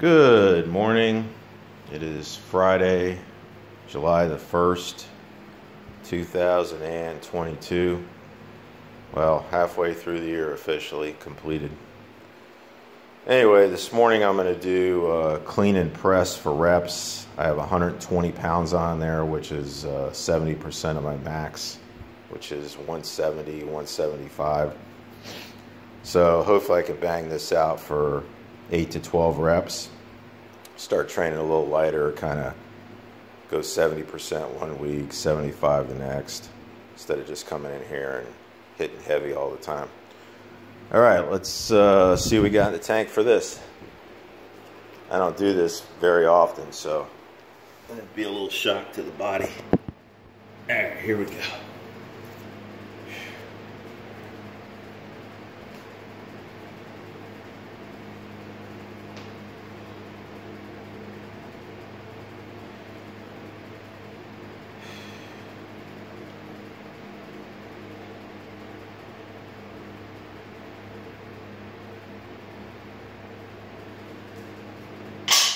Good morning. It is Friday, July the 1st, 2022. Well, halfway through the year officially completed. Anyway, this morning I'm going to do uh, clean and press for reps. I have 120 pounds on there, which is uh, 70% of my max, which is 170, 175. So hopefully I can bang this out for 8 to 12 reps. Start training a little lighter, kind of go 70% one week, 75 the next, instead of just coming in here and hitting heavy all the time. All right, let's uh, see what we got in the tank for this. I don't do this very often, so it'd be a little shock to the body. All right, here we go.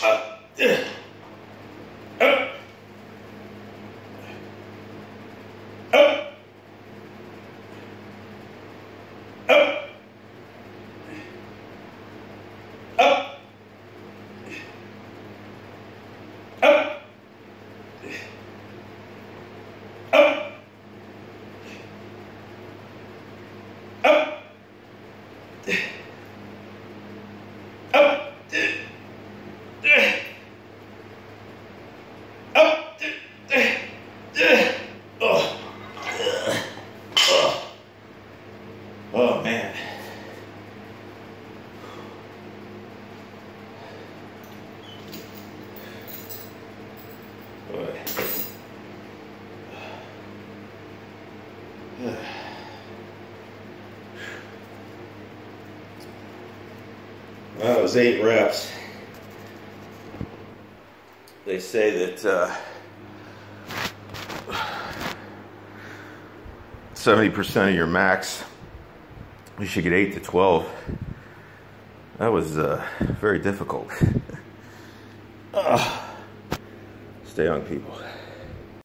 Oh man. Boy. That was eight reps. They say that uh, 70% of your max you should get 8 to 12. That was uh, very difficult. Stay young, people.